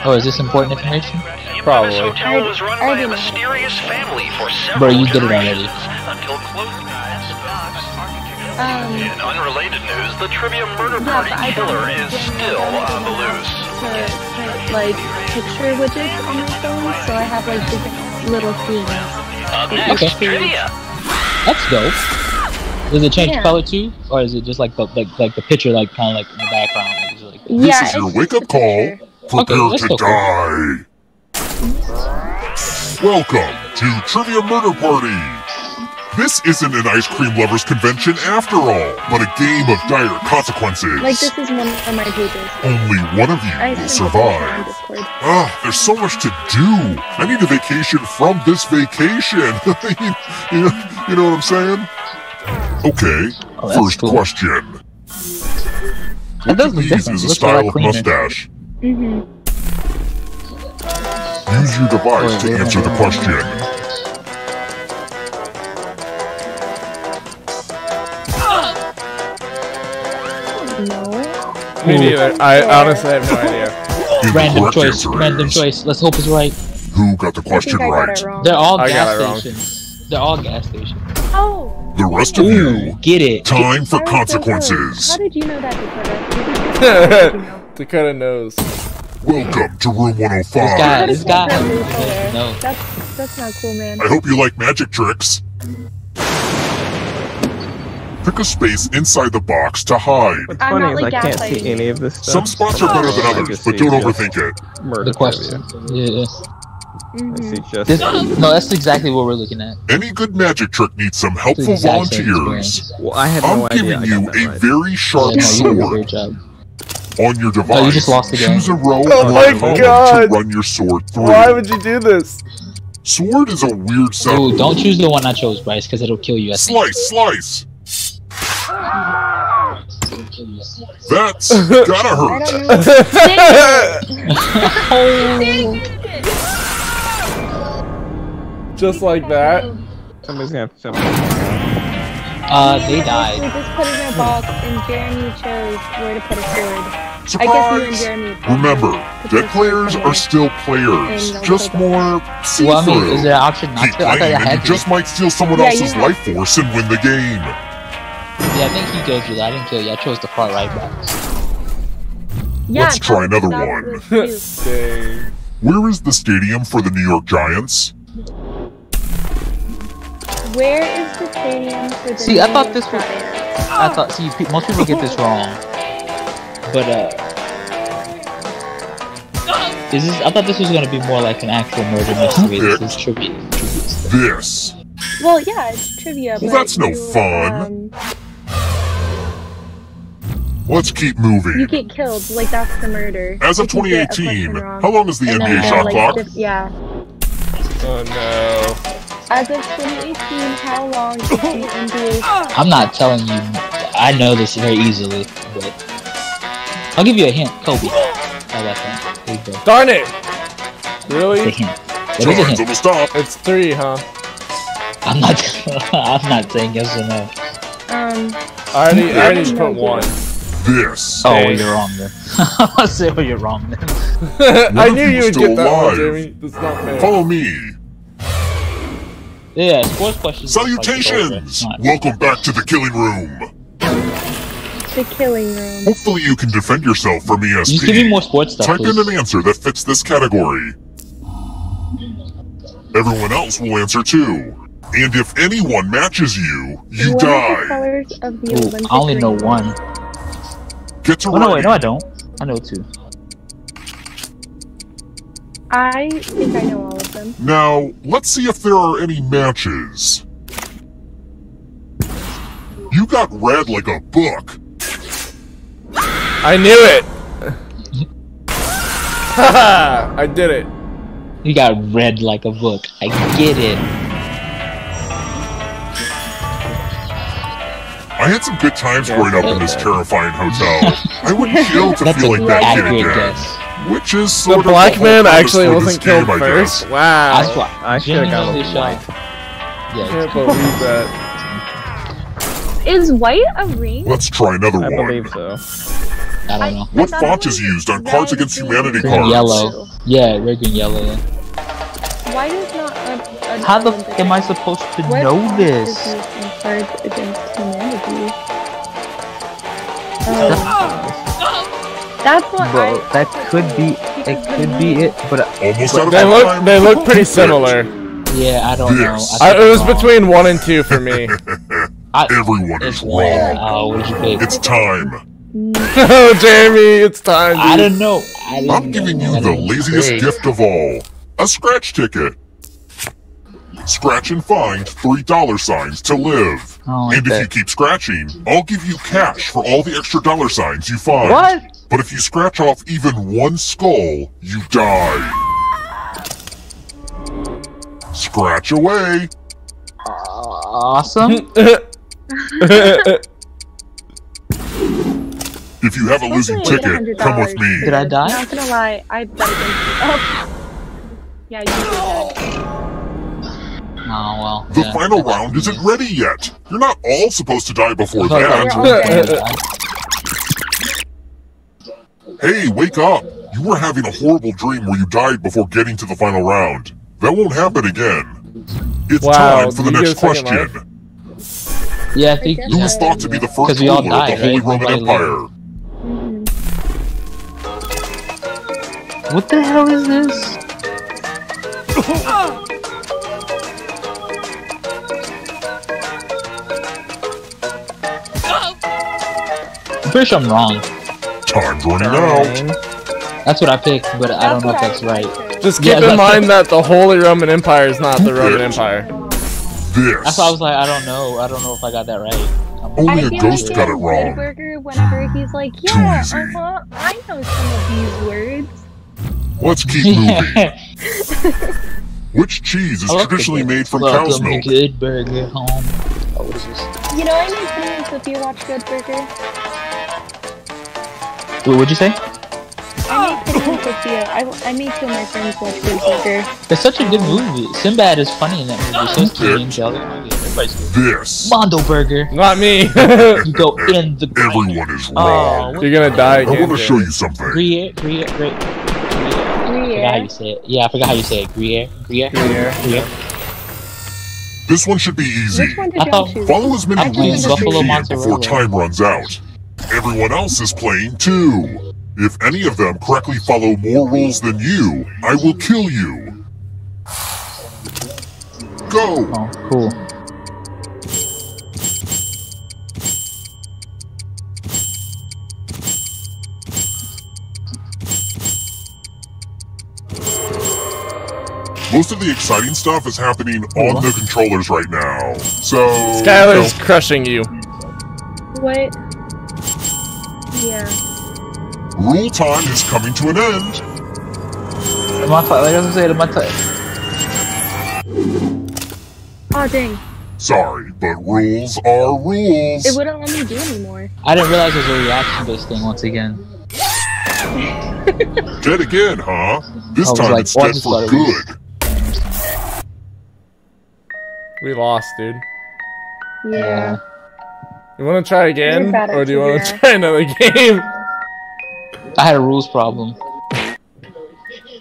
Speaker 1: Oh, is this important information?
Speaker 2: Probably.
Speaker 7: This hotel was run
Speaker 3: I
Speaker 7: by a mysterious family for several
Speaker 1: Bro, you did it already.
Speaker 7: Generations until closing
Speaker 3: Um,
Speaker 7: In unrelated news, the trivia murder
Speaker 3: Yeah,
Speaker 7: party
Speaker 3: but I don't
Speaker 7: killer is still on the loose.
Speaker 3: to put like picture widgets on my phone, so I have like different little themes.
Speaker 7: Up
Speaker 3: Okay.
Speaker 7: next,
Speaker 3: Okay.
Speaker 7: trivia.
Speaker 1: That's dope. Does it change
Speaker 3: Yeah.
Speaker 1: color too, or is it just like the like like the picture, like kind of like in the background? Like, it's like,
Speaker 3: yeah,
Speaker 8: is your wake-up call. Prepare
Speaker 1: Okay,
Speaker 8: to
Speaker 1: go for
Speaker 8: die. Welcome to Trivia Murder Party. This isn't an ice cream lovers convention after all, but a game of dire consequences.
Speaker 3: Like this is one of my pages.
Speaker 8: Only one of you
Speaker 3: I
Speaker 8: will
Speaker 3: sent it on
Speaker 8: survive.
Speaker 3: Discord.
Speaker 8: Ah, there's so much to do. I need a vacation from this vacation. you, you know, you know what I'm saying? Okay,
Speaker 1: Oh,
Speaker 8: first
Speaker 1: cool.
Speaker 8: question.
Speaker 1: That
Speaker 8: Which
Speaker 1: does
Speaker 8: of
Speaker 1: look
Speaker 8: these
Speaker 1: different.
Speaker 8: is a
Speaker 1: It
Speaker 8: style of mustache?
Speaker 3: Mm-hmm.
Speaker 8: Use your device
Speaker 1: Oh,
Speaker 8: to answer the question.
Speaker 2: Me neither. I honestly have no idea.
Speaker 1: Random choice. Random choice. Let's hope it's right.
Speaker 8: Who got the question
Speaker 3: I got
Speaker 8: right?
Speaker 1: They're all
Speaker 2: I
Speaker 1: gas stations. They're all gas stations.
Speaker 3: Oh.
Speaker 8: The rest of
Speaker 1: Ooh,
Speaker 8: you,
Speaker 1: get it.
Speaker 8: time for
Speaker 3: I was so
Speaker 8: consequences.
Speaker 3: How did you know that, Dakota?
Speaker 2: Dakota knows.
Speaker 8: Welcome to room 105.
Speaker 1: This guy,
Speaker 8: 105.
Speaker 1: this guy.
Speaker 3: That's
Speaker 1: No.
Speaker 3: That's that's not cool, man.
Speaker 8: I hope you like magic tricks. Pick a space inside the box to hide.
Speaker 5: What's
Speaker 3: I'm
Speaker 5: funny
Speaker 3: not,
Speaker 5: is
Speaker 3: like,
Speaker 5: I can't
Speaker 3: gaslighting
Speaker 5: see any of this stuff.
Speaker 8: Some spots are oh. better than others, but don't overthink it.
Speaker 5: Murder
Speaker 1: The question.
Speaker 5: trivia.
Speaker 1: Yeah.
Speaker 5: I see mm-hmm. just
Speaker 1: This, no, that's exactly what we're looking at.
Speaker 8: Any good magic trick needs some helpful volunteers.
Speaker 5: well, I had
Speaker 8: I'm
Speaker 5: no idea.
Speaker 8: giving
Speaker 5: I
Speaker 8: you
Speaker 5: got that
Speaker 8: a
Speaker 5: right.
Speaker 8: very
Speaker 1: Yeah,
Speaker 8: sharp
Speaker 1: no, you did a
Speaker 8: sword.
Speaker 1: great job.
Speaker 8: On your device,
Speaker 1: Oh, you just lost again.
Speaker 8: choose a row
Speaker 2: Oh
Speaker 8: on
Speaker 2: my
Speaker 8: the column
Speaker 2: God.
Speaker 8: to run your sword through.
Speaker 2: Why would you do this?
Speaker 8: Sword is a weird
Speaker 1: Ooh,
Speaker 8: sound.
Speaker 1: don't choose the one I chose, Bryce, because it'll kill you. I think.
Speaker 8: Slice, slice. That's gotta hurt.
Speaker 3: don't know. Dang it!
Speaker 2: Just like that.
Speaker 5: Somebody's gonna have to tell.
Speaker 1: Uh, they
Speaker 3: We
Speaker 1: died.
Speaker 3: just put it in a box, and Jeremy chose where to put a sword. I guess you and
Speaker 8: Surprise!
Speaker 3: Jeremy.
Speaker 8: Remember,
Speaker 3: put
Speaker 8: dead players
Speaker 3: sword
Speaker 8: are still players, just more see-through.
Speaker 1: Well, I mean, is there an option not
Speaker 8: Keep
Speaker 1: to? I thought
Speaker 8: playing,
Speaker 1: I
Speaker 8: and
Speaker 1: had
Speaker 8: you
Speaker 1: to.
Speaker 8: just might steal someone
Speaker 3: Yeah,
Speaker 8: else's life force and win the game.
Speaker 1: Yeah, I think he killed you. I didn't kill you. I chose the far right box.
Speaker 3: Yeah,
Speaker 8: Let's try another one.
Speaker 3: was you.
Speaker 2: Dang.
Speaker 8: Where is the stadium for the New York Giants?
Speaker 3: Where is the stadium for the
Speaker 1: See, I thought
Speaker 3: York
Speaker 1: this was-
Speaker 3: Giants?
Speaker 1: I thought. See, most people get this wrong. But uh, is this? I thought this was gonna be more like an actual murder mystery. This is trivia. trivia.
Speaker 8: This.
Speaker 3: Well, yeah, it's trivia.
Speaker 8: Well,
Speaker 3: but
Speaker 8: that's no
Speaker 3: you,
Speaker 8: fun.
Speaker 3: Um,
Speaker 8: Let's keep moving.
Speaker 3: you get killed. Like that's the murder.
Speaker 8: As of
Speaker 3: If you get a
Speaker 8: 2018, how long is the
Speaker 3: And
Speaker 8: NBA
Speaker 3: they're,
Speaker 8: shot
Speaker 3: like,
Speaker 8: clock?
Speaker 3: diff- yeah.
Speaker 2: Oh no.
Speaker 3: As of 2018, how long is the NBA?
Speaker 1: I'm not telling you. I know this very easily, but I'll give you a hint. Kobe. How about that? There you go.
Speaker 2: Darn it!
Speaker 1: It's a
Speaker 2: Really?
Speaker 1: hint. It is a hint.
Speaker 8: almost up.
Speaker 2: It's three, huh?
Speaker 1: I'm not. I'm not saying yes or no.
Speaker 3: Um,
Speaker 2: I already, I already put one.
Speaker 8: This.
Speaker 1: Oh, well, you're wrong then. I'm say, well, you're wrong then.
Speaker 2: I knew
Speaker 8: you
Speaker 2: you would
Speaker 8: still
Speaker 2: get that one,
Speaker 8: alive.
Speaker 2: Jamie. That's not fair.
Speaker 8: Follow me.
Speaker 1: Yeah, sports questions. is like
Speaker 8: Salutations! Welcome back to the killing room.
Speaker 3: the killing room.
Speaker 8: Hopefully you can defend yourself from ESP.
Speaker 1: Just give me more sports stuff,
Speaker 8: Type in an answer that fits this category. Everyone else will answer too. And if anyone matches you, you
Speaker 3: what are the
Speaker 8: die.
Speaker 3: colors of the
Speaker 1: Ooh,
Speaker 3: Olympic
Speaker 1: I only know
Speaker 3: rainbow?
Speaker 1: one.
Speaker 8: Get to
Speaker 1: Oh no, wait, no, I don't. I know two.
Speaker 3: I think I know all of them.
Speaker 8: Now, let's see if there are any matches. You got read like a book.
Speaker 2: I knew it. Haha! I did it.
Speaker 1: You got read like a book. I get it.
Speaker 8: I had some good times growing up in this terrifying hotel. I would kill to feel
Speaker 1: an
Speaker 8: like that kid again.
Speaker 1: guess.
Speaker 8: Which is
Speaker 2: The
Speaker 8: sort of
Speaker 2: black
Speaker 8: whole
Speaker 2: man
Speaker 8: premise
Speaker 2: actually
Speaker 8: for
Speaker 2: wasn't
Speaker 8: this
Speaker 2: killed
Speaker 8: game, I
Speaker 2: first.
Speaker 8: guess.
Speaker 2: Wow.
Speaker 1: That's why.
Speaker 5: I should've gone with
Speaker 1: genuinely
Speaker 5: white.
Speaker 1: shocked.
Speaker 2: I
Speaker 1: Yeah.
Speaker 2: can't believe that.
Speaker 3: Is white a ring?
Speaker 8: Let's try another one.
Speaker 5: I
Speaker 8: one.
Speaker 5: believe so.
Speaker 1: I don't know.
Speaker 8: What font is used on Cards Against Humanity
Speaker 1: Green,
Speaker 8: cards?
Speaker 1: yellow. Yeah, red, green, yellow. Yeah.
Speaker 3: White is not a, a
Speaker 1: How the f am I supposed to
Speaker 3: What
Speaker 1: know this?
Speaker 3: is used in Cards Against Humanity? Oh. That's what
Speaker 5: Bro,
Speaker 3: I.
Speaker 5: that could be it could be it, but
Speaker 8: Almost out
Speaker 2: They look
Speaker 8: time.
Speaker 2: they look pretty similar.
Speaker 1: Yeah, I don't know.
Speaker 8: This.
Speaker 2: I, it was
Speaker 1: wrong.
Speaker 2: between one and two for me.
Speaker 1: I,
Speaker 8: Everyone
Speaker 1: it's
Speaker 8: is
Speaker 1: one.
Speaker 8: wrong.
Speaker 1: Oh, what did you pick?
Speaker 8: It's time.
Speaker 2: oh, Jamie, it's time.
Speaker 1: I
Speaker 2: dude.
Speaker 1: don't know. I
Speaker 8: I'm giving you the laziest gift of all. A scratch ticket. Scratch and find three dollar signs to live.
Speaker 1: Like
Speaker 8: and if
Speaker 1: that.
Speaker 8: you keep scratching, I'll give you cash for all the extra dollar signs you find.
Speaker 1: What?
Speaker 8: But if you scratch off even one skull, you die. Scratch away.
Speaker 1: Awesome.
Speaker 8: If you have a losing
Speaker 3: Hopefully I
Speaker 8: ticket, come with me.
Speaker 1: Did I die?
Speaker 3: Not gonna lie, I bet against you. Oh. Yeah, you did that.
Speaker 1: Oh well.
Speaker 8: The
Speaker 1: yeah.
Speaker 8: final round isn't ready yet. You're not all supposed to die before that.
Speaker 3: We're all.
Speaker 8: Hey, wake up! You were having a horrible dream where you died before getting to the final round. That won't happen again. It's
Speaker 2: Wow,
Speaker 8: time for the next
Speaker 2: get a
Speaker 8: question.
Speaker 1: Yeah, I think.
Speaker 3: I
Speaker 8: Who was thought to be the first
Speaker 1: we all
Speaker 8: ruler of the Holy
Speaker 1: right?
Speaker 8: Roman Empire?
Speaker 1: What the hell is this? pretty sure I'm wrong.
Speaker 8: Time's running out.
Speaker 1: That's what I picked, but I don't know if that's right.
Speaker 3: picked.
Speaker 2: Just
Speaker 1: Yeah,
Speaker 2: keep in mind that the Holy Roman Empire is not the Roman
Speaker 8: Yes.
Speaker 2: Empire.
Speaker 8: This.
Speaker 1: That's why I was like, I don't know. I don't know if I got that right.
Speaker 8: Only
Speaker 3: I
Speaker 8: a
Speaker 3: feel
Speaker 8: ghost
Speaker 3: like
Speaker 8: got it
Speaker 3: in
Speaker 8: wrong.
Speaker 3: Good Burger, whenever he's like, yeah, uh-huh, I know some of these words.
Speaker 8: Let's keep moving. Which cheese is traditionally made from cow's
Speaker 1: Welcome
Speaker 8: milk?
Speaker 1: Good Burger Home. Oh, this.
Speaker 3: You know, I make me and Sophia watch Good Burger.
Speaker 1: Wait, what'd you say?
Speaker 3: I make Penny and Sophia. I, I make two of my friends watch Good Burger.
Speaker 1: It's such a good movie. Sinbad is funny in that movie. So is King Jelly. Everybody's.
Speaker 8: This.
Speaker 1: Mondo Burger.
Speaker 2: Not me.
Speaker 1: You go in the.
Speaker 8: Everyone is
Speaker 1: Oh,
Speaker 8: wrong.
Speaker 1: what-
Speaker 2: You're gonna die
Speaker 8: I want to show you something.
Speaker 1: Gruyere, Gruyere, Gruyere. I forgot how you say it. Yeah, I forgot how you say it. Gruyere, Gruyere,
Speaker 2: Gruyere.
Speaker 1: Gruyere.
Speaker 8: This one should be easy.
Speaker 3: Which one did
Speaker 1: I
Speaker 3: y'all
Speaker 1: thought- oh.
Speaker 3: choose?
Speaker 8: Follow as many
Speaker 3: I
Speaker 8: rules as you can before time runs out. Everyone else is playing too. If any of them correctly follow more rules than you, I will kill you. Go!
Speaker 1: Oh, cool.
Speaker 8: Most of the exciting stuff is happening on the controllers right now. So.
Speaker 2: Skylar's crushing you.
Speaker 3: What? Yeah.
Speaker 8: Rule time is coming to an end.
Speaker 1: My time, like I was saying, my time.
Speaker 3: Oh dang!
Speaker 8: Sorry, but rules are rules.
Speaker 3: It wouldn't let me do anymore.
Speaker 1: I didn't realize it was a reaction-based thing once again.
Speaker 8: Dead again, huh? This time
Speaker 1: like,
Speaker 8: it's
Speaker 1: well,
Speaker 8: dead for
Speaker 1: thought
Speaker 8: good.
Speaker 2: We lost, dude.
Speaker 3: Yeah.
Speaker 2: You want to try again,
Speaker 3: You're bad at
Speaker 2: or do you want to try another game?
Speaker 1: I had a rules problem.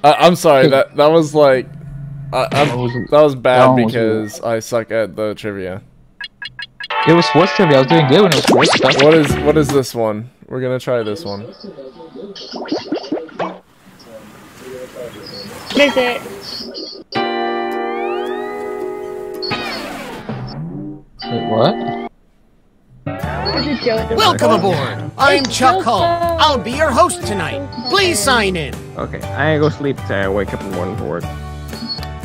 Speaker 2: I, I'm sorry. That that was like, I, I'm,
Speaker 1: That was-
Speaker 2: bad
Speaker 1: that one was
Speaker 2: because I suck at the trivia.
Speaker 1: It was sports trivia. I was doing good when it was sports stuff.
Speaker 2: What is what is this one? We're gonna try this one.
Speaker 3: Visit.
Speaker 1: Wait, what?
Speaker 3: Visit Joe.
Speaker 9: Welcome aboard. I'm Chuck
Speaker 3: so
Speaker 9: Hull. I'll be your host tonight. Please sign in.
Speaker 5: Okay, I ain't go sleep till I wake up in the morning for it.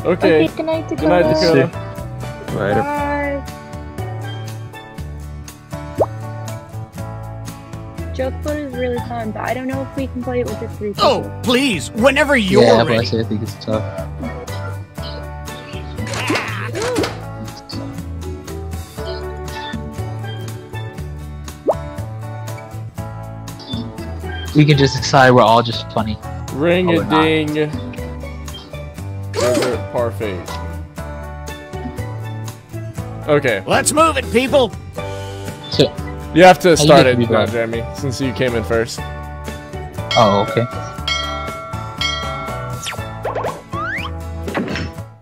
Speaker 2: Okay.
Speaker 3: Okay, good night, Dakota.
Speaker 2: Good night, Dakota.
Speaker 5: Later.
Speaker 3: Bye. Joke is really fun, but I don't know if we can play it with just three oh, people.
Speaker 9: Oh, please, whenever you're
Speaker 1: yeah, but I
Speaker 9: ready.
Speaker 1: say I think it's tough. We can just decide we're all just funny.
Speaker 2: Ring a ding. River parfait. Okay.
Speaker 9: Let's move it, people.
Speaker 1: So,
Speaker 2: You have to start it now. Jeremy, since you came in first.
Speaker 1: oh, okay.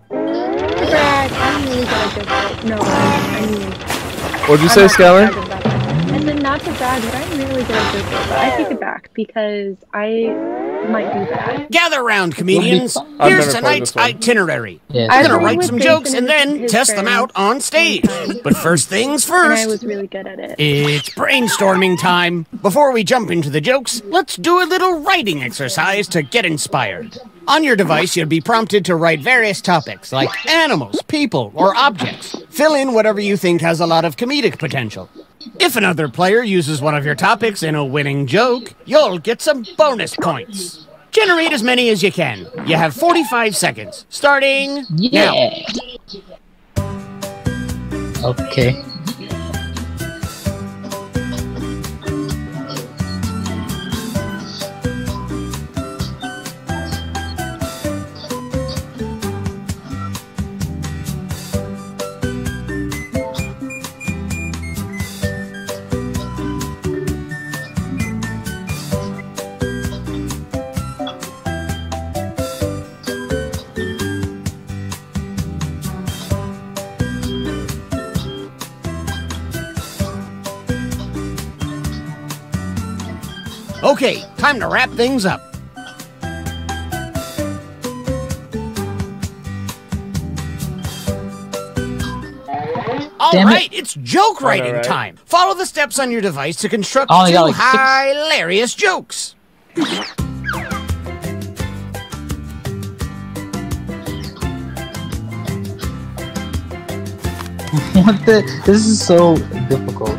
Speaker 3: Brad, I'm really good at Joke No, I mean,
Speaker 2: What'd you
Speaker 3: I'm
Speaker 2: say,
Speaker 3: not really good at Joke But I take it back because I might do bad.
Speaker 9: Gather round, comedians.
Speaker 1: I've
Speaker 9: Here's
Speaker 2: never played
Speaker 9: tonight's
Speaker 2: this one.
Speaker 9: itinerary.
Speaker 1: Yeah,
Speaker 3: I
Speaker 9: I'm gonna
Speaker 3: played
Speaker 9: write
Speaker 3: with
Speaker 9: some
Speaker 3: Jason
Speaker 9: jokes and
Speaker 3: and
Speaker 9: then
Speaker 3: his
Speaker 9: test them
Speaker 3: friends.
Speaker 9: out on stage. But first things
Speaker 3: And I
Speaker 9: first.
Speaker 3: was really good at it.
Speaker 9: It's brainstorming time. Before we jump into the jokes, let's do a little writing exercise to get inspired. On your device, you'll be prompted to write various topics like animals, people, or objects. Fill in whatever you think has a lot of comedic potential. If another player uses one of your topics in a winning joke, you'll get some bonus points. Generate as many as you can. You have 45 seconds, starting now.
Speaker 1: Okay.
Speaker 9: Okay, time to wrap things up. All
Speaker 1: Damn it.
Speaker 9: it's joke writing
Speaker 2: right.
Speaker 9: time. Follow the steps on your device to construct
Speaker 1: I only
Speaker 9: two
Speaker 1: like, six.
Speaker 9: hilarious jokes.
Speaker 1: What the? This is so difficult.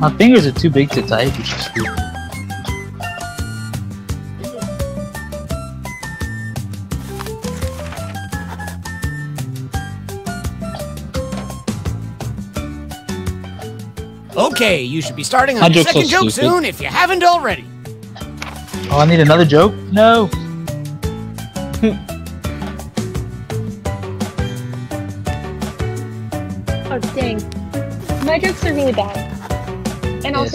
Speaker 1: My fingers are too big to type, which is weird.
Speaker 9: Okay, you should be starting
Speaker 1: My
Speaker 9: on your
Speaker 1: joke's so
Speaker 9: second joke
Speaker 1: stupid.
Speaker 9: soon if you haven't already.
Speaker 1: Oh, I need another joke? No.
Speaker 3: Oh dang. My jokes are really bad.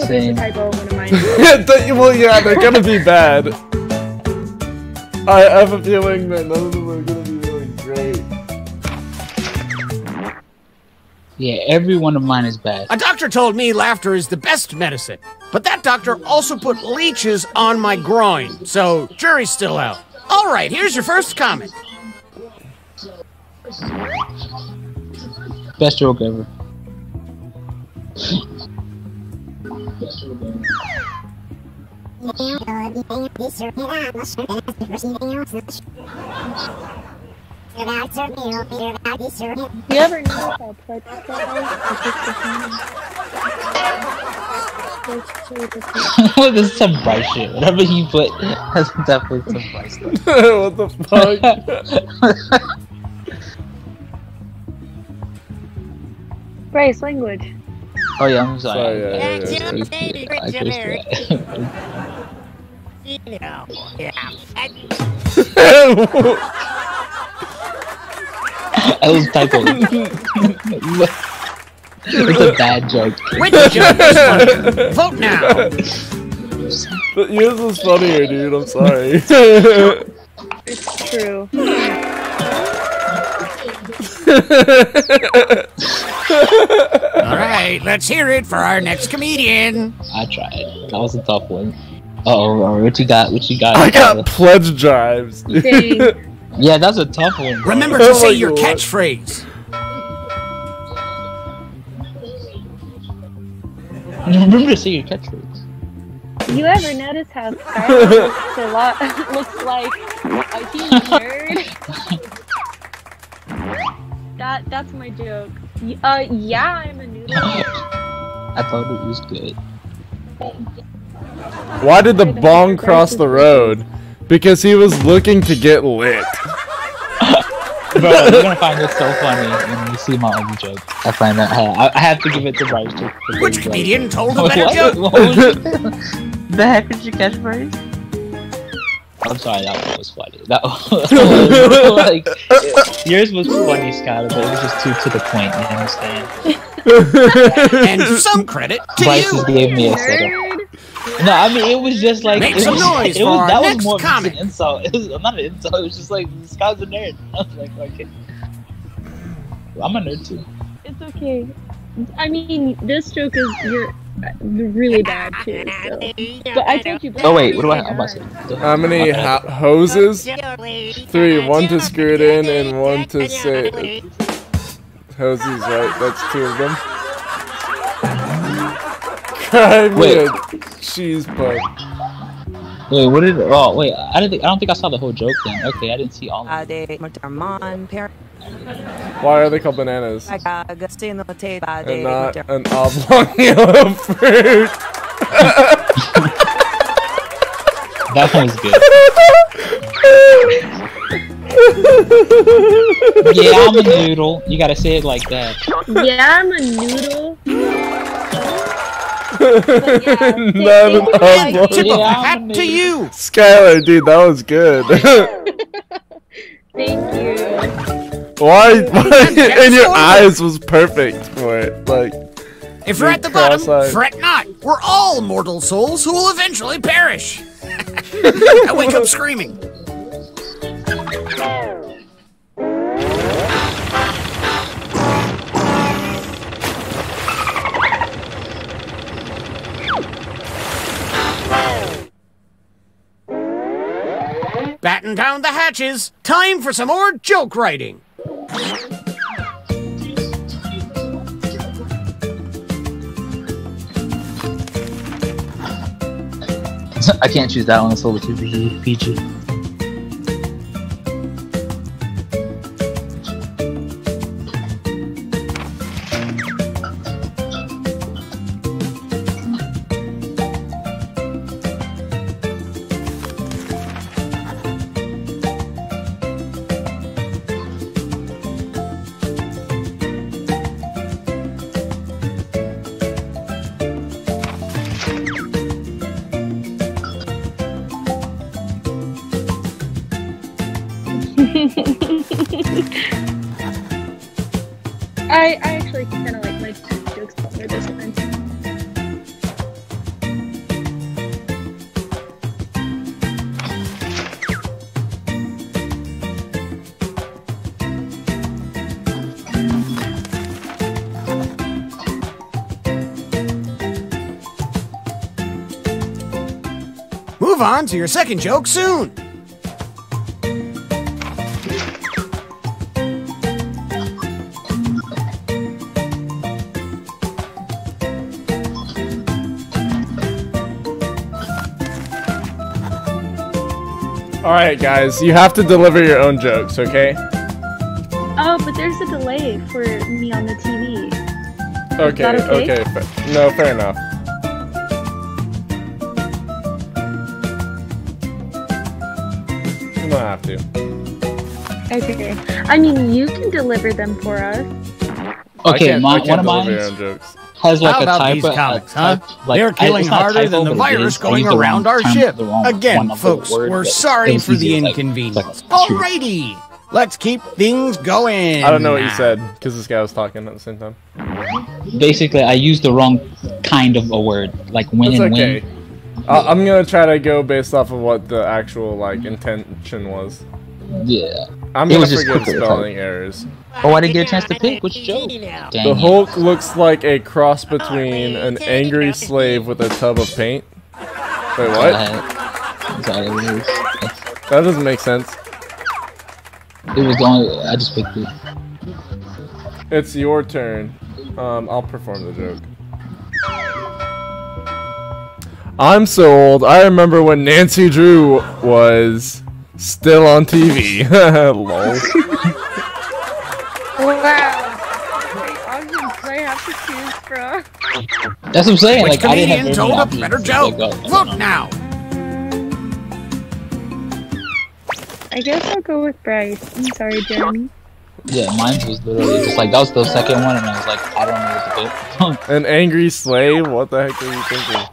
Speaker 3: And also there's a
Speaker 1: same.
Speaker 3: typo in one of mine.
Speaker 2: Th- well, yeah, they're gonna be bad. I have a feeling that none of them are gonna be really great.
Speaker 1: Yeah, every one of mine is bad.
Speaker 9: A doctor told me laughter is the best medicine. But that doctor also put leeches on my groin, so jury's still out. All right, here's your first comment.
Speaker 1: Best joke ever.
Speaker 3: You ever notice how Pledge
Speaker 1: this is some bright shit. Whatever you put has definitely some bright stuff.
Speaker 2: what the fuck?
Speaker 3: Bryce, language.
Speaker 1: Oh yeah, I'm sorry.
Speaker 2: Sorry, yeah, yeah,
Speaker 1: I
Speaker 2: yeah.
Speaker 1: cursed it. I cursed it. I was typoing. it's a bad joke.
Speaker 9: Which joke is? Vote now.
Speaker 2: But yours is funnier, dude. I'm sorry.
Speaker 3: It's true.
Speaker 9: All right, let's hear it for our next comedian.
Speaker 1: I tried. That was a tough one. Uh oh, what you got? What you got?
Speaker 2: I got pledge drives.
Speaker 3: Dang.
Speaker 1: Yeah, that's a tough one. bro.
Speaker 9: Remember
Speaker 2: Oh
Speaker 9: to
Speaker 2: my
Speaker 9: say your
Speaker 2: God.
Speaker 9: catchphrase.
Speaker 1: Remember to say your catchphrase.
Speaker 3: You ever notice how Skylar looks a lot looks like a huge nerd? that that's my joke. Y- Uh, yeah, I'm a noodle.
Speaker 1: I thought it was good.
Speaker 2: Why did the bong cross the road? Because he was looking to get lit.
Speaker 1: Bro, you're gonna find this so funny when you see my other joke. I find that I, I have to give it to Bryce. To, to
Speaker 9: Which comedian told a
Speaker 1: What?
Speaker 9: better joke?
Speaker 1: What was the heck is your catchphrase? I'm sorry, that one was funny. That was like yours was funny, Skylar, but it was just too to the point. You understand?
Speaker 9: And some credit to
Speaker 1: Bryce
Speaker 9: you.
Speaker 1: gave me a setup.
Speaker 3: Nerd.
Speaker 1: No, I mean it was just like
Speaker 9: Make
Speaker 1: it
Speaker 9: some
Speaker 1: was,
Speaker 9: noise
Speaker 1: it
Speaker 9: for
Speaker 1: was,
Speaker 9: our
Speaker 1: that was
Speaker 9: next
Speaker 1: more of just
Speaker 9: comic.
Speaker 1: an insult. It was not an insult. It was just like this guy's a nerd. I was like, okay, I'm a nerd too.
Speaker 3: It's okay. I mean, this joke is you're really bad too. So. But I think you.
Speaker 1: Oh wait, what do I? I'm about to say.
Speaker 2: How many ho- hoses? Three. One to screw it in and one to say. Hoses, right? That's two of them. Cry me
Speaker 1: Wait.
Speaker 2: a cheese puff.
Speaker 1: Wait, what did? Oh wait, I didn't. Think, I don't think I saw the whole joke then. Okay, I didn't see all. Of it.
Speaker 10: Ade Mutarman, parent
Speaker 2: Why are they called bananas?
Speaker 10: Uh, Agustino Tate
Speaker 2: And
Speaker 10: Ade
Speaker 2: not an oblong yellow fruit.
Speaker 1: That one was good. yeah, I'm a noodle. You gotta say it like that.
Speaker 3: Yeah, I'm a noodle.
Speaker 2: not an oblong.
Speaker 9: Tip of the
Speaker 1: Yeah,
Speaker 9: hat to you.
Speaker 2: Skylar, dude, that was good.
Speaker 3: Thank you.
Speaker 2: Why? why in your eyes was perfect for it. Like,
Speaker 9: If you're at the
Speaker 2: Cross-eyed.
Speaker 9: bottom, fret not. We're all mortal souls who will eventually perish. I wake up screaming. Batten down the hatches. Time for some more joke writing.
Speaker 1: I can't choose that one. It's over too PG.
Speaker 9: On to your second joke soon.
Speaker 2: all right, guys, you have to deliver your own jokes, okay?
Speaker 3: Oh, but there's a delay for me on the TV.
Speaker 2: Okay,
Speaker 3: okay?
Speaker 2: okay. fa- no, fair enough.
Speaker 3: Okay. I mean, you can deliver them for us.
Speaker 1: Okay, my, one of
Speaker 2: deliver
Speaker 1: mine
Speaker 2: jokes.
Speaker 1: has like
Speaker 9: How
Speaker 1: a
Speaker 9: about
Speaker 1: typo.
Speaker 9: these
Speaker 1: a
Speaker 9: comics, huh?
Speaker 1: type- like,
Speaker 9: They're killing
Speaker 1: it's
Speaker 9: harder
Speaker 1: typo,
Speaker 9: than the virus going around our ship. Again,
Speaker 1: one of the
Speaker 9: folks,
Speaker 1: word,
Speaker 9: we're sorry for the
Speaker 1: easy, like-
Speaker 9: inconvenience.
Speaker 1: like.
Speaker 9: Alrighty, let's keep things going.
Speaker 2: I don't know what you said because this guy was talking at the same time.
Speaker 1: Basically, I used the wrong kind of a word, like win
Speaker 2: It's
Speaker 1: and
Speaker 2: okay.
Speaker 1: win.
Speaker 2: I- I'm gonna try to go based off of what the actual like intention was.
Speaker 1: Yeah.
Speaker 2: I'm
Speaker 1: It
Speaker 2: gonna
Speaker 1: was just
Speaker 2: forget
Speaker 1: quicker
Speaker 2: spelling errors.
Speaker 1: Oh, I didn't get a chance to pick. Which joke? Dang
Speaker 2: The
Speaker 1: it.
Speaker 2: Hulk looks like a cross between an angry slave with a tub of paint. Wait, what?
Speaker 1: Sorry, it was,
Speaker 2: That doesn't make sense.
Speaker 1: it was the only. I just picked it.
Speaker 2: It's your turn. Um, I'll perform the joke. I'm so old. I remember when Nancy Drew was still on TV. Lol.
Speaker 3: Wow. Awesome. I have to choose from.
Speaker 1: That's what I'm saying.
Speaker 9: Which
Speaker 1: like I didn't have
Speaker 9: comedian told a better
Speaker 1: Like,
Speaker 9: joke? Vote now.
Speaker 3: I guess I'll go with Bryce. I'm sorry, Jeremy.
Speaker 1: Yeah, mine was literally just like that was the second one, and I was like, I don't know what to do.
Speaker 2: An angry slave? What the heck are you thinking?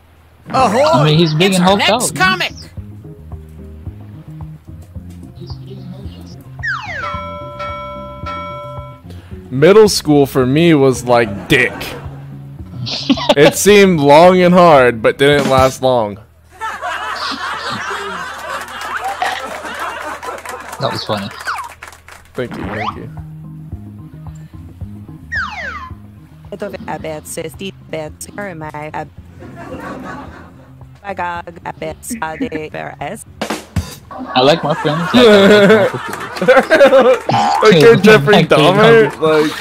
Speaker 9: Ahoy!
Speaker 1: I mean, he's big
Speaker 9: it's
Speaker 1: and
Speaker 9: our
Speaker 1: hulked
Speaker 9: next
Speaker 1: out.
Speaker 9: comic.
Speaker 2: Middle school for me was like dick. it seemed long and hard, but didn't last long.
Speaker 1: That was funny.
Speaker 2: Thank you, thank you.
Speaker 10: Ito abet sa Steve bet or my ab Pagag abet sa de Perez.
Speaker 1: I like my friends. Like, I like my
Speaker 2: like you're Jeffrey
Speaker 1: Like,
Speaker 2: Dahmer? Like,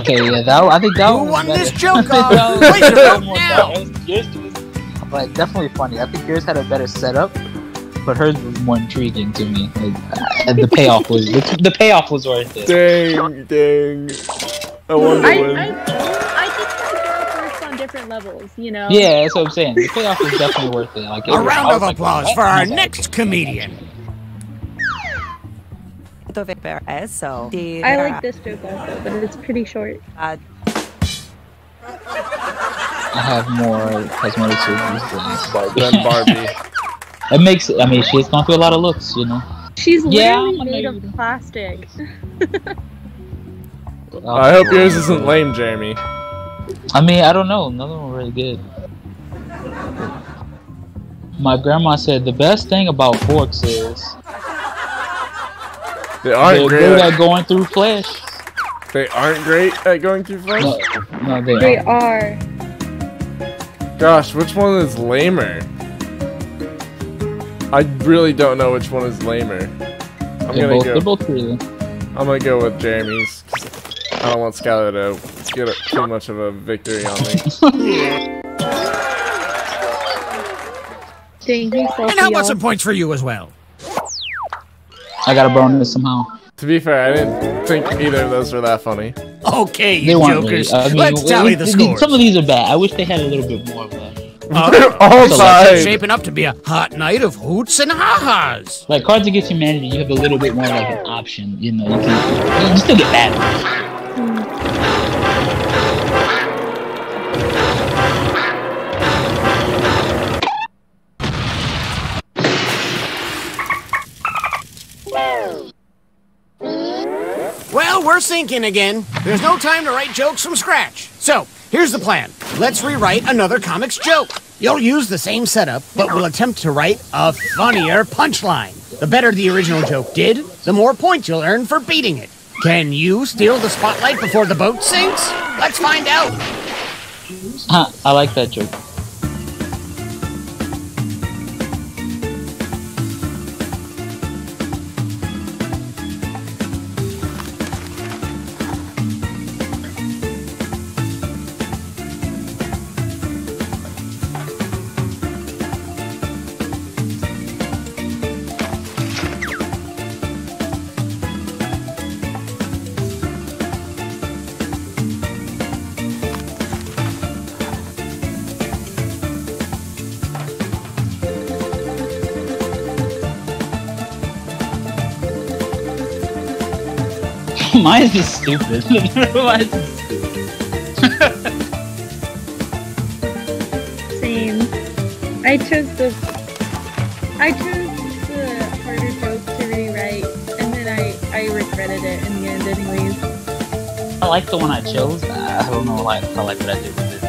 Speaker 1: Okay, yeah, that I think that
Speaker 9: Who
Speaker 1: one was
Speaker 9: won
Speaker 1: better.
Speaker 9: this joke
Speaker 1: That
Speaker 9: off?
Speaker 1: was-
Speaker 9: Place your
Speaker 1: that
Speaker 9: vote
Speaker 1: one was
Speaker 9: now.
Speaker 1: better. Yours was, like definitely funny. I think yours had a better setup, but hers was more intriguing to me. Like, uh, the payoff was the, the payoff was worth it.
Speaker 2: dang, dang. I won
Speaker 3: I,
Speaker 2: the win.
Speaker 3: Different levels, you know?
Speaker 1: Yeah, that's what I'm saying. The payoff is definitely worth it. Like it
Speaker 9: A
Speaker 1: was-
Speaker 9: round
Speaker 1: I
Speaker 9: of
Speaker 1: like,
Speaker 9: applause for our
Speaker 1: I like,
Speaker 9: next comedian.
Speaker 10: Ito Perez. So,
Speaker 3: I like this joke also, but it's pretty short.
Speaker 10: Uh,
Speaker 1: I have more cosmetic surgeries than Barbie.
Speaker 2: Then Barbie.
Speaker 1: it makes. I mean, she's gone through a lot of looks, you know.
Speaker 3: She's
Speaker 1: Yeah,
Speaker 3: literally
Speaker 1: I'm
Speaker 3: made of plastic.
Speaker 2: I hope yours isn't lame, Jeremy.
Speaker 1: I mean, I don't know. None of them were really good. My grandma said the best thing about forks is
Speaker 2: They aren't
Speaker 1: they're
Speaker 2: great.
Speaker 1: good
Speaker 2: At,
Speaker 1: at going through flesh.
Speaker 2: they aren't great at going through flesh.
Speaker 1: No, no, they,
Speaker 3: They
Speaker 1: aren't.
Speaker 3: are.
Speaker 2: Gosh, which one is lamer? I really don't know which one is lamer. I'm
Speaker 1: They're
Speaker 2: gonna
Speaker 1: both,
Speaker 2: go.
Speaker 1: they're both pretty.
Speaker 2: I'm gonna go with Jeremy's. 'Cause I don't want Skylar to get a, too much of a victory on me.
Speaker 3: Dang, he's
Speaker 9: And how about some points for you as well?
Speaker 1: I got a bonus somehow.
Speaker 2: to be fair, I didn't think either of those were that funny.
Speaker 9: Okay, you
Speaker 1: weren't
Speaker 9: jokers.
Speaker 1: really. I mean,
Speaker 9: Let's tally the scores.
Speaker 1: Some of these are bad. I wish they had a little bit more of uh, a.
Speaker 2: They're all
Speaker 9: This is shaping up to be a hot night of hoots and ha-has.
Speaker 1: Like Cards Against Humanity, you have a little bit more like an option. You know, you can you still get bad.
Speaker 9: Sinking again. There's no time to write jokes from scratch. So, here's the plan. Let's rewrite another comic's joke. You'll use the same setup, but we'll attempt to write a funnier punchline. The better the original joke did, the more points you'll earn for beating it. Can you steal the spotlight before the boat sinks? Let's find out.
Speaker 1: I like that joke. Mine is just stupid. Mine is just stupid.
Speaker 3: Same. I chose the. I chose the harder joke to rewrite, and then I I regretted it in the end, anyways.
Speaker 1: I like the one I chose. I don't know like I like what I did with it.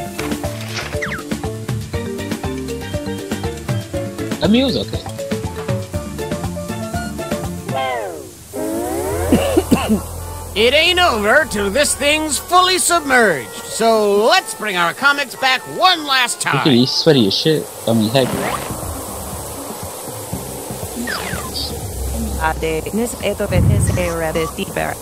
Speaker 1: I mean, it was okay.
Speaker 9: It ain't over till this thing's fully submerged. So let's bring our comics back one last
Speaker 1: Look at
Speaker 9: time.
Speaker 1: he's sweaty as shit. I mean, heck.
Speaker 10: Ade nis eto vetes era de stiber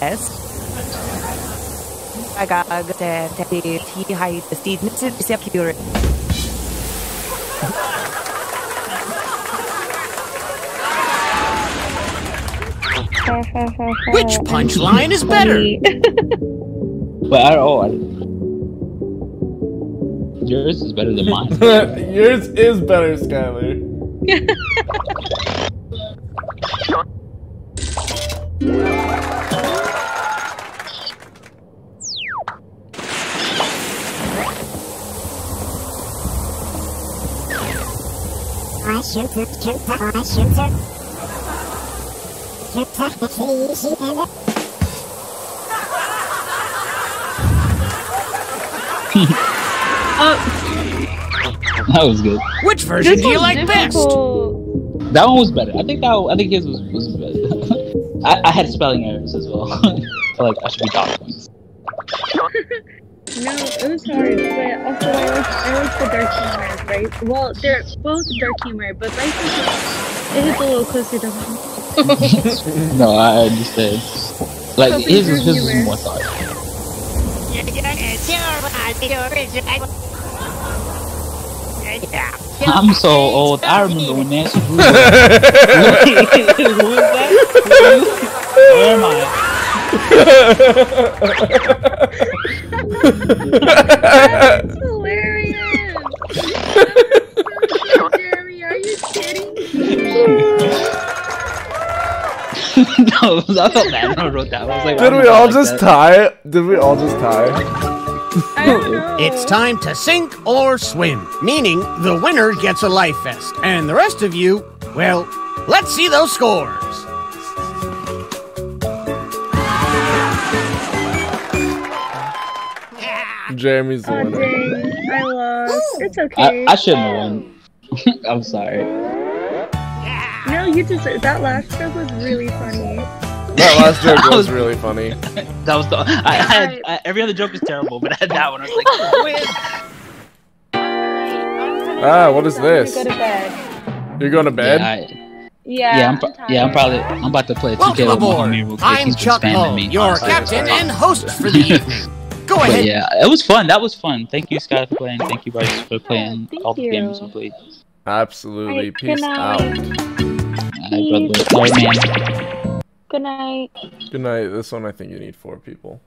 Speaker 10: est. Aga aga te te ti hai de stid nis sepure.
Speaker 9: Which punchline is better?
Speaker 1: But I don't. I, yours is better than mine.
Speaker 2: Yours is better, Skylar.
Speaker 1: that was good.
Speaker 9: Which version do you like best?
Speaker 1: That one was better. I think that. I think his was was better. I, I had spelling errors as well. I feel like I should be dot points.
Speaker 3: No, it was hard, but also I like I like the dark humor, right? Well, they're both dark humor, but Bryce is it hits a little closer to home.
Speaker 1: no, I understand. Like his his was
Speaker 3: humor.
Speaker 1: more thought. I'm so old. I remember when Nancy Drew. was- Who is that? Where am I?
Speaker 3: That's hilarious. Jeremy, are you kidding?
Speaker 1: no, I felt bad when I wrote that. I was like,
Speaker 2: Did we all
Speaker 1: like
Speaker 2: just
Speaker 1: that?
Speaker 2: tie? Did we all just tie?
Speaker 9: It's time to sink or swim, meaning the winner gets a life vest, and the rest of you, well, let's see those scores.
Speaker 2: Jeremy's the
Speaker 3: Oh,
Speaker 2: winner.
Speaker 3: dang. I lost. It's
Speaker 1: I,
Speaker 3: okay.
Speaker 1: I shouldn't have won. I'm sorry.
Speaker 3: No, you deserve that last joke was really funny.
Speaker 2: That last joke was
Speaker 1: was-
Speaker 2: really funny.
Speaker 1: That was the. I, I had I, every other joke was terrible, but I had that one. I was like, win.
Speaker 2: Ah, what is this?
Speaker 3: Go to bed.
Speaker 2: You're going to bed?
Speaker 1: Yeah, I,
Speaker 3: Yeah.
Speaker 1: yeah, I'm, pro- yeah, I'm probably I'm about to play 2K
Speaker 9: Welcome
Speaker 1: with my
Speaker 9: aboard.
Speaker 1: homie real quick.
Speaker 9: I'm
Speaker 1: He's
Speaker 9: Chuck
Speaker 1: spamming me.
Speaker 9: your
Speaker 1: honestly.
Speaker 9: captain and host for the evening. Go
Speaker 1: But
Speaker 9: ahead.
Speaker 1: yeah, it was fun. That was fun. Thank you, Scott, for playing. Thank you, Bryce, for playing
Speaker 3: thank
Speaker 1: all the
Speaker 3: you.
Speaker 1: games we played.
Speaker 2: Absolutely.
Speaker 3: Alright,
Speaker 2: Peace
Speaker 3: good
Speaker 2: out.
Speaker 3: Night.
Speaker 1: Alright, brother. Alright, man.
Speaker 3: Good night.
Speaker 2: Good night. This one, I think you need four people.